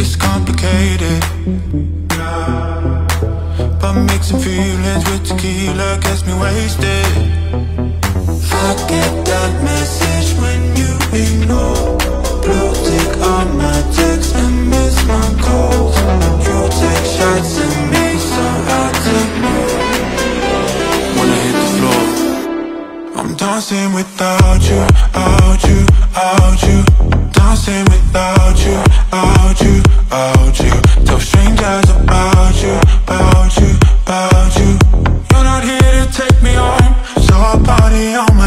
it's complicated. But mixing feelings with tequila gets me wasted. I get that message when you ignore. Blue tick on my text and miss my calls. You take shots at me, so I take more. When I hit the floor, I'm dancing without you, out you, out you. about you. Tell strangers about you, about you, about you. You're not here to take me home. So I'll party on